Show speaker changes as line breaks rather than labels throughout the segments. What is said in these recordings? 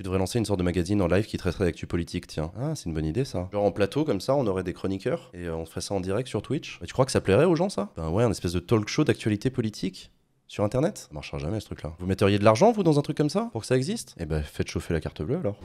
Tu devrais lancer une sorte de magazine en live qui traiterait d'actu politique, tiens. Ah, c'est une bonne idée ça. Genre en plateau comme ça, on aurait des chroniqueurs et euh, on ferait ça en direct sur Twitch. Bah, tu crois que ça plairait aux gens ça? Ben ouais, un espèce de talk show d'actualité politique sur internet? Ça marchera jamais ce truc-là. Vous metteriez de l'argent vous dans un truc comme ça pour que ça existe? Eh ben faites chauffer la carte bleue alors.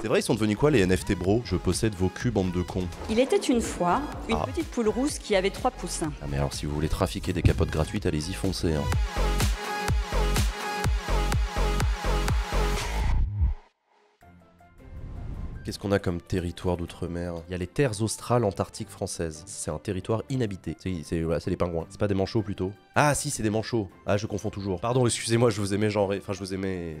C'est vrai, ils sont devenus quoi les NFT bro? Je possède vos cubes, bande de cons.
Il était une fois une
Ah.
petite poule rousse qui avait trois poussins.
Ah mais alors si vous voulez trafiquer des capotes gratuites, allez-y foncez. Hein. Qu'est-ce qu'on a comme territoire d'outre-mer? Il y a les terres australes antarctiques françaises. C'est un territoire inhabité. C'est voilà, les pingouins. C'est pas des manchots plutôt? Ah si, c'est des manchots. Ah, je confonds toujours. Pardon, excusez-moi, je vous aimais genre... Enfin, je vous aimais...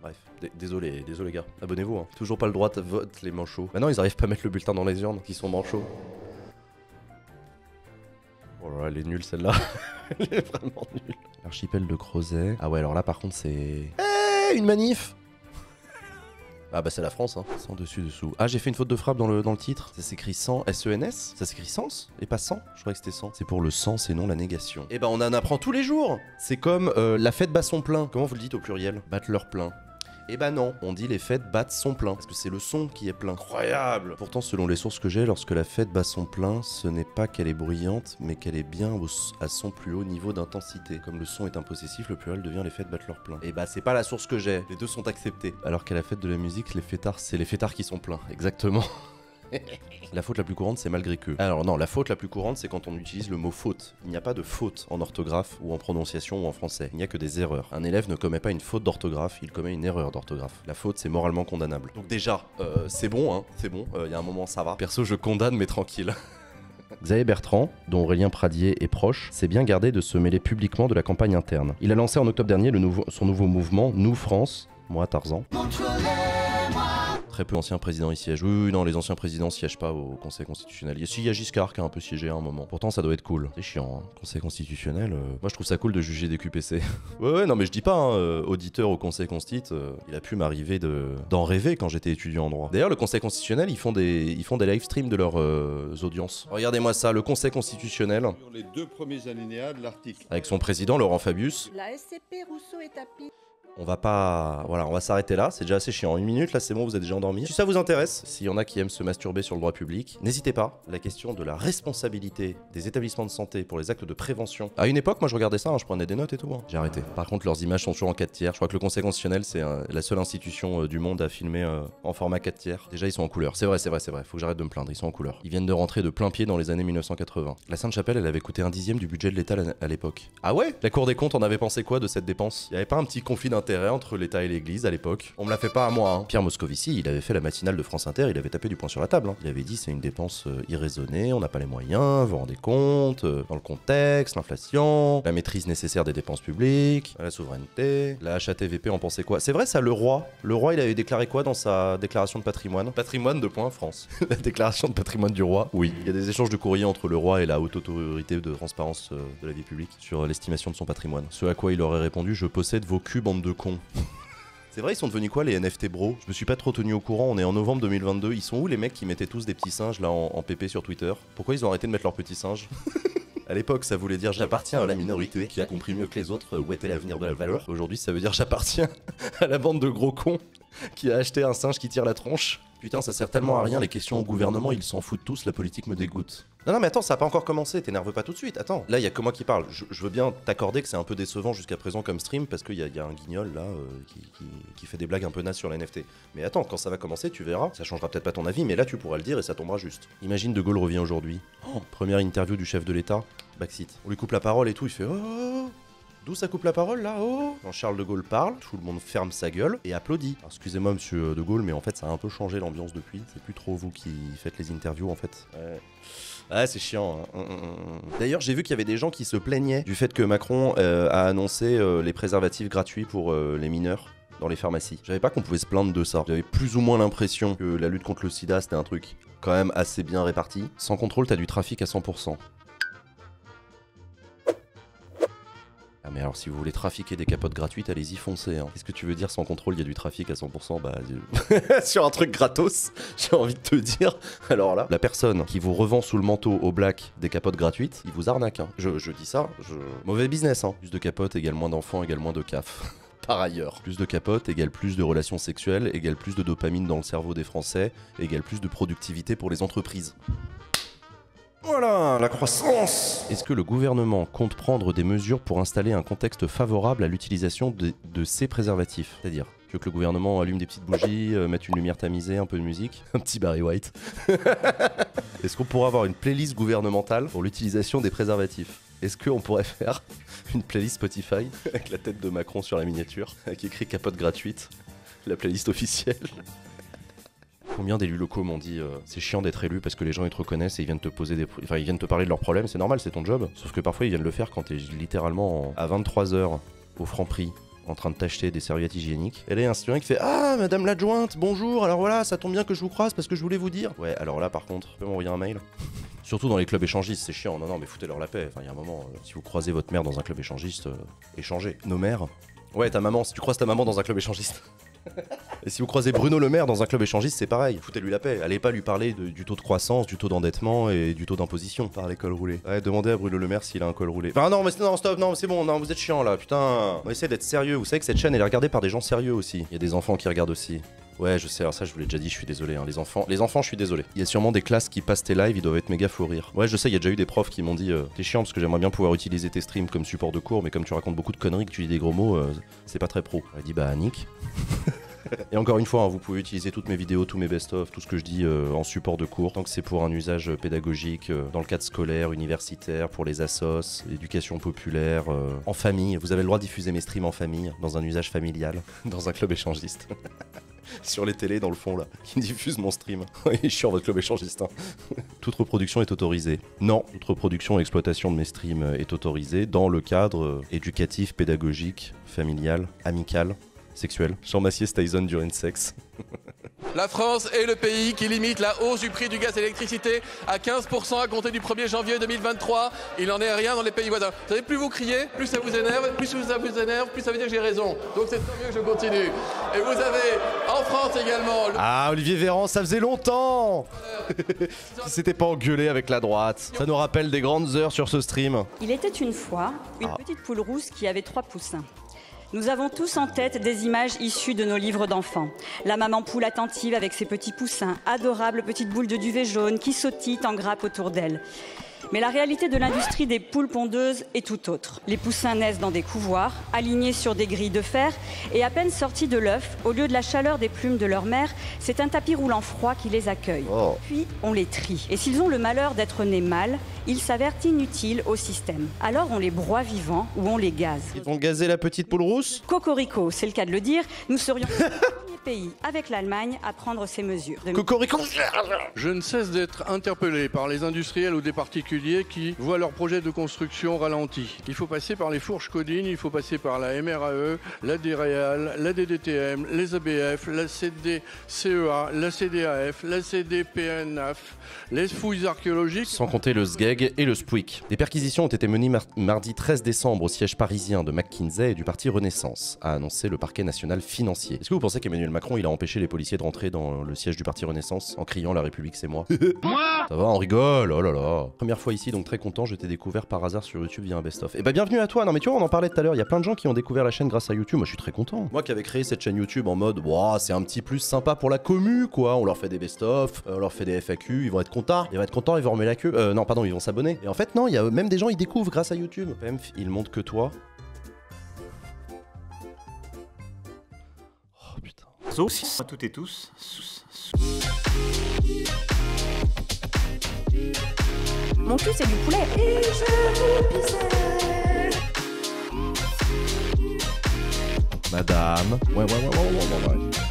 Bref, désolé, désolé gars. Abonnez-vous. Hein. Toujours pas le droit de vote les manchots. Maintenant, ils arrivent pas à mettre le bulletin dans les urnes, qui sont manchots. Oh là là, elle est nulle celle-là. elle est vraiment nulle. L'archipel de Crozet. Ah ouais, alors là par contre c'est. Eh, une manif Ah bah c'est la France, hein. Sans dessus dessous. Ah, j'ai fait une faute de frappe dans le, dans le titre. Ça s'écrit sans S-E-N-S Ça s'écrit sens et pas sans? Je croyais que c'était sans. C'est pour le sens et non la négation. Eh ben on en apprend tous les jours C'est comme euh, la fête bat son plein. Comment vous le dites au pluriel? Battre leur plein. Eh ben non, on dit les fêtes battent son plein, parce que c'est le son qui est plein. Incroyable Pourtant, selon les sources que j'ai, lorsque la fête bat son plein, ce n'est pas qu'elle est bruyante, mais qu'elle est bien au- à son plus haut niveau d'intensité. Comme le son est impossessif, le pluriel devient les fêtes battent leur plein. Et bah c'est pas la source que j'ai, les deux sont acceptés. Alors qu'à la fête de la musique, les fêtards, c'est les fêtards qui sont pleins, exactement. La faute la plus courante, c'est malgré que. Alors non, la faute la plus courante, c'est quand on utilise le mot faute. Il n'y a pas de faute en orthographe ou en prononciation ou en français. Il n'y a que des erreurs. Un élève ne commet pas une faute d'orthographe, il commet une erreur d'orthographe. La faute, c'est moralement condamnable. Donc déjà, euh, c'est bon, hein, c'est bon. Euh, Il y a un moment, ça va. Perso, je condamne, mais tranquille. Xavier Bertrand, dont Aurélien Pradier est proche, s'est bien gardé de se mêler publiquement de la campagne interne. Il a lancé en octobre dernier son nouveau mouvement Nous France, moi Tarzan. Très peu d'anciens présidents y siègent. Oui, oui, non, les anciens présidents siègent pas au Conseil constitutionnel. Si, il y a Giscard qui a un peu siégé à un moment. Pourtant, ça doit être cool. C'est chiant, hein. Conseil constitutionnel. euh, Moi, je trouve ça cool de juger des QPC. ouais, ouais, non, mais je dis pas, hein, euh, auditeur au Conseil constit, euh, il a pu m'arriver de- d'en rêver quand j'étais étudiant en droit. D'ailleurs, le Conseil constitutionnel, ils font des, ils font des live streams de leurs euh, audiences. Regardez-moi ça, le Conseil constitutionnel,
Sur les deux premiers alinéas de l'article.
avec son président, Laurent Fabius.
La SCP Rousseau et Tapie.
On va pas. Voilà, on va s'arrêter là. C'est déjà assez chiant. Une minute, là, c'est bon, vous êtes déjà endormi. Si ça vous intéresse, s'il y en a qui aiment se masturber sur le droit public, n'hésitez pas. La question de la responsabilité des établissements de santé pour les actes de prévention. À une époque, moi, je regardais ça, hein, je prenais des notes et tout. hein. J'ai arrêté. Par contre, leurs images sont toujours en 4 tiers. Je crois que le Conseil constitutionnel, c'est euh, la seule institution euh, du monde à filmer euh, en format 4 tiers. Déjà, ils sont en couleur. C'est vrai, c'est vrai, c'est vrai. Faut que j'arrête de me plaindre. Ils sont en couleur. Ils viennent de rentrer de plein pied dans les années 1980. La Sainte-Chapelle, elle avait coûté un dixième du budget de l'État à l'époque. Ah ouais? La Cour des comptes en avait pensé quoi de cette dépense? Il avait pas un petit conflit d'intérêt entre l'État et l'Église à l'époque On me l'a fait pas à moi. hein. Pierre Moscovici, il avait fait la matinale de France Inter, il avait tapé du poing sur la table. hein. Il avait dit c'est une dépense euh, irraisonnée, on n'a pas les moyens, vous vous rendez compte, euh, dans le contexte, l'inflation, la maîtrise nécessaire des dépenses publiques, la souveraineté, la HATVP en pensait quoi? C'est vrai ça, le roi Le roi, il avait déclaré quoi dans sa déclaration de patrimoine? Patrimoine de points France. la déclaration de patrimoine du roi? Oui. Il y a des échanges de courrier entre le roi et la haute autorité de transparence euh, de la vie publique sur l'estimation de son patrimoine. Ce à quoi il aurait répondu Je possède vos cubes, bande C'est vrai, ils sont devenus quoi les NFT bro? Je me suis pas trop tenu au courant, on est en novembre 2022. Ils sont où les mecs qui mettaient tous des petits singes là en, PP sur Twitter? Pourquoi ils ont arrêté de mettre leurs petits singes? À l'époque, ça voulait dire j'appartiens à la minorité qui a compris mieux que les autres où était l'avenir de la valeur. Aujourd'hui, ça veut dire j'appartiens à la bande de gros cons qui a acheté un singe qui tire la tronche. Putain, ça sert tellement à rien, les questions au gouvernement, ils s'en foutent tous, la politique me dégoûte. Non, non, mais attends, ça a pas encore commencé, t'énerve pas tout de suite, attends. Là, il y a que moi qui parle. Je, veux bien t'accorder que c'est un peu décevant jusqu'à présent comme stream, parce qu'il y, a- un guignol là euh, qui, fait des blagues un peu nazes sur les NFT. Mais attends, quand ça va commencer, tu verras. Ça changera peut-être pas ton avis, mais là, tu pourras le dire et ça tombera juste. Imagine De Gaulle revient aujourd'hui. Oh, première interview du chef de l'État, backseat. On lui coupe la parole et tout, il fait Oh D'où ça coupe la parole là Oh Quand Charles de Gaulle parle, tout le monde ferme sa gueule et applaudit. Excusez-moi monsieur de Gaulle, mais en fait ça a un peu changé l'ambiance depuis. C'est plus trop vous qui faites les interviews en fait. Ouais. C'est chiant. hein. Hum, hum, hum. D'ailleurs, j'ai vu qu'il y avait des gens qui se plaignaient du fait que Macron euh, a annoncé euh, les préservatifs gratuits pour euh, les mineurs. dans les pharmacies. J'avais pas qu'on pouvait se plaindre de ça. J'avais plus ou moins l'impression que la lutte contre le sida c'était un truc quand même assez bien réparti. Sans contrôle, t'as du trafic à 100%. Ah mais alors si vous voulez trafiquer des capotes gratuites, allez-y foncez. Hein. Qu'est-ce que tu veux dire sans contrôle, il y a du trafic à 100% Bah sur un truc gratos, j'ai envie de te dire. Alors là, la personne qui vous revend sous le manteau au black des capotes gratuites, il vous arnaque. hein. Je, dis ça, je... mauvais business. Hein. Plus de capotes égale moins d'enfants, égale moins de CAF. Par ailleurs, plus de capotes égale plus de relations sexuelles, égale plus de dopamine dans le cerveau des Français, égale plus de productivité pour les entreprises. Voilà, la croissance. Est-ce que le gouvernement compte prendre des mesures pour installer un contexte favorable à l'utilisation de, de ces préservatifs? C'est-à-dire, tu veux que le gouvernement allume des petites bougies, euh, mette une lumière tamisée, un peu de musique Un petit Barry White. Est-ce qu'on pourrait avoir une playlist gouvernementale pour l'utilisation des préservatifs? Est-ce qu'on pourrait faire une playlist Spotify avec la tête de Macron sur la miniature, avec écrit capote gratuite, la playlist officielle? Combien d'élus locaux m'ont dit euh, c'est chiant d'être élu parce que les gens ils te reconnaissent et ils viennent te poser des enfin ils viennent te parler de leurs problèmes, c'est normal, c'est ton job. Sauf que parfois ils viennent le faire quand t'es littéralement en- à 23h au franc prix en train de t'acheter des serviettes hygiéniques. Et là, il y a un citoyen qui fait Ah, madame l'adjointe, bonjour, alors voilà, ça tombe bien que je vous croise parce que je voulais vous dire. Ouais, alors là, par contre, tu peux m'envoyer un mail Surtout dans les clubs échangistes, c'est chiant. Non, non, mais foutez-leur la paix. Enfin, il y a un moment, euh, si vous croisez votre mère dans un club échangiste, euh, échangez. Nos mères Ouais, ta maman, si tu croises ta maman dans un club échangiste. Et si vous croisez Bruno Le Maire dans un club échangiste, c'est pareil. Foutez-lui la paix. Allez pas lui parler de- du taux de croissance, du taux d'endettement et du taux d'imposition par les cols roulés. Ouais, demandez à Bruno Le Maire s'il a un col roulé. Enfin, non, mais non, stop, non, c'est bon, non, vous êtes chiant là, putain. On va essayer d'être sérieux. Vous savez que cette chaîne, elle est regardée par des gens sérieux aussi. Il y a des enfants qui regardent aussi. Ouais, je sais, alors ça, je vous l'ai déjà dit, je suis désolé. hein, Les enfants, les enfants, je suis désolé. Il y a sûrement des classes qui passent tes lives, ils doivent être méga fou rire. Ouais, je sais, il y a déjà eu des profs qui m'ont dit euh, T'es chiant parce que j'aimerais bien pouvoir utiliser tes streams comme support de cours, mais comme tu racontes beaucoup de conneries, que tu dis des gros mots, euh, c'est pas très pro. Elle dit Bah, Nick. Et encore une fois, hein, vous pouvez utiliser toutes mes vidéos, tous mes best-of, tout ce que je dis euh, en support de cours, tant que c'est pour un usage euh, pédagogique, euh, dans le cadre scolaire, universitaire, pour les assos, éducation populaire, en famille. Vous avez le droit de diffuser mes streams en famille, dans un usage familial, dans un club échangiste. Sur les télés, dans le fond, là, qui diffusent mon stream. Je suis en votre club échangiste. hein. toute reproduction est autorisée. Non, toute reproduction et exploitation de mes streams est autorisée dans le cadre éducatif, pédagogique, familial, amical, sexuel. Jean Massier Tyson during sex.
La France est le pays qui limite la hausse du prix du gaz et l'électricité à 15% à compter du 1er janvier 2023. Il n'en est rien dans les pays voisins. Vous savez, plus vous criez, plus ça vous énerve, plus ça vous énerve, plus ça veut dire que j'ai raison. Donc c'est tant mieux que je continue. Et vous avez en France également le
Ah, Olivier Véran, ça faisait longtemps Qui s'était pas engueulé avec la droite. Ça nous rappelle des grandes heures sur ce stream.
Il était une fois une
Ah.
petite poule rousse qui avait trois poussins. Nous avons tous en tête des images issues de nos livres d'enfants. La maman poule attentive avec ses petits poussins, adorable petite boule de duvet jaune qui sautille en grappe autour d'elle. Mais la réalité de l'industrie des poules pondeuses est tout autre. Les poussins naissent dans des couvoirs, alignés sur des grilles de fer, et à peine sortis de l'œuf, au lieu de la chaleur des plumes de leur mère, c'est un tapis roulant froid qui les accueille.
Oh.
Puis on les trie. Et s'ils ont le malheur d'être nés mâles, ils s'avèrent inutiles au système. Alors on les broie vivants ou on les gaze.
Ils vont gazer la petite poule rousse?
Cocorico, c'est le cas de le dire, nous serions pays avec l'Allemagne à prendre ces mesures.
Cocorico
Je ne cesse d'être interpellé par les industriels ou des particuliers qui voient leur projet de construction ralenti. Il faut passer par les fourches codines, il faut passer par la MRAE, la DREAL, la DDTM, les ABF, la CDCEA, la CDAF, la CDPNAF, les fouilles archéologiques.
Sans compter le SGEG et le SPWIC. Des perquisitions ont été menées mar- mardi 13 décembre au siège parisien de McKinsey et du parti Renaissance, a annoncé le parquet national financier. Est-ce que vous pensez qu'Emmanuel Macron il a empêché les policiers de rentrer dans le siège du parti Renaissance en criant La République c'est moi Moi Ça va, on rigole, oh là là. Première fois ici, donc très content, je t'ai découvert par hasard sur YouTube via un best-of. Et bah bienvenue à toi, non mais tu vois, on en parlait tout à l'heure, il y a plein de gens qui ont découvert la chaîne grâce à YouTube, moi je suis très content. Moi qui avais créé cette chaîne YouTube en mode, Ouah, c'est un petit plus sympa pour la commu quoi, on leur fait des best-of, euh, on leur fait des FAQ, ils vont être contents, ils vont être contents, ils vont remuer la queue. Euh, non, pardon, ils vont s'abonner. Et en fait, non, il y a même des gens, ils découvrent grâce à YouTube. Pemph, il montre que toi.
Sauce à toutes et tous. Sous- sous-
Mon cul, c'est du poulet. Et
Madame. Ouais, ouais, ouais, ouais, ouais, ouais, ouais.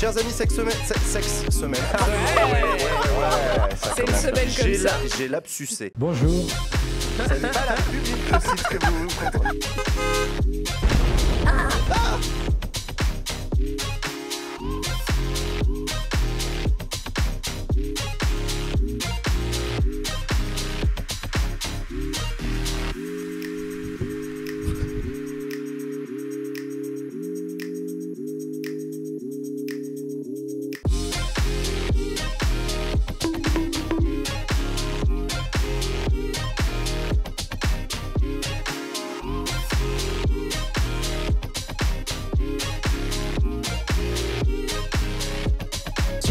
Chers amis, sexe semaine. se- Sexe semaine.
C'est une semaine comme
J'ai
ça.
la- J'ai lapsusé.
Bonjour.
Ça n'est pas la République, le site que vous vous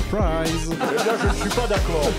Surprise.
Eh bien, je suis pas d'accord.